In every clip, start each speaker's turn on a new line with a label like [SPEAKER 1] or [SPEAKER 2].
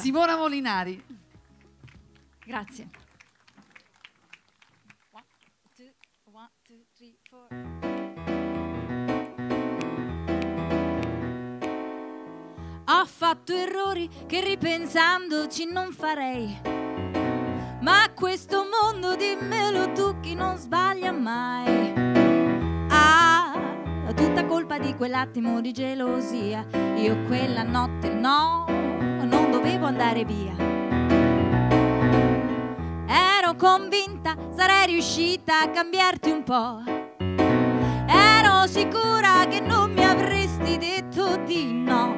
[SPEAKER 1] Simona Molinari.
[SPEAKER 2] Grazie. Ho fatto errori che ripensandoci non farei. Ma questo mondo dimmelo tu chi non sbaglia mai. Ah, tutta colpa di quell'attimo di gelosia. Io quella notte no, dovevo andare via. Ero convinta sarei riuscita a cambiarti un po'. Ero sicura che non mi avresti detto di no.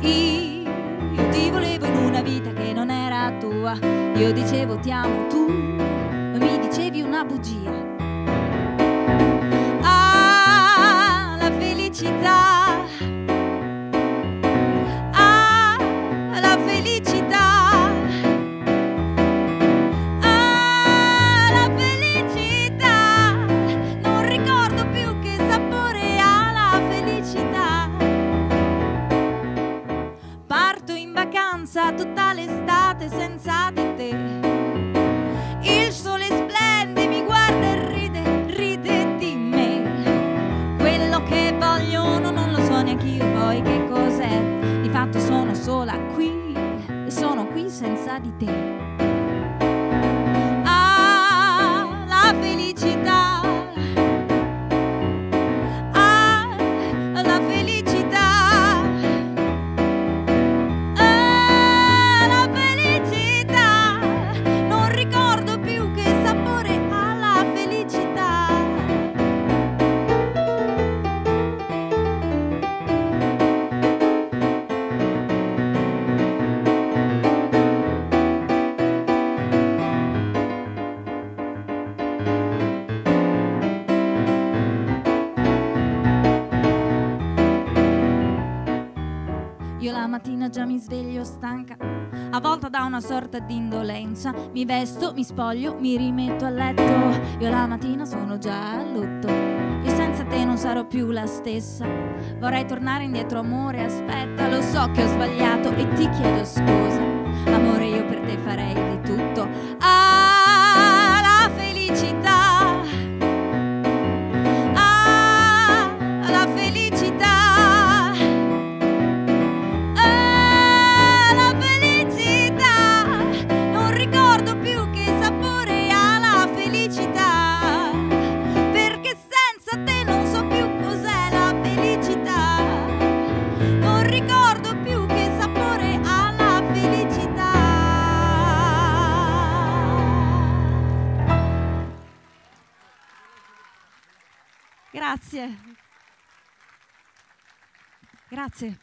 [SPEAKER 2] Io ti volevo in una vita che non era tua. Io dicevo ti amo, tu mi dicevi una bugia. Ah, la felicità. Vacanza tutta l'estate senza di te. Il sole splende, mi guarda e ride, ride di me. Quello che vogliono non lo so neanche io poi che cos'è. Di fatto sono sola qui e sono qui senza di te. La mattina già mi sveglio stanca, avvolta da una sorta di indolenza. Mi vesto, mi spoglio, mi rimetto a letto. Io la mattina sono già a lutto. Io senza te non sarò più la stessa. Vorrei tornare indietro, amore, aspetta, lo so che ho sbagliato e ti chiedo scusa. Amore, io per te farei Grazie. Grazie.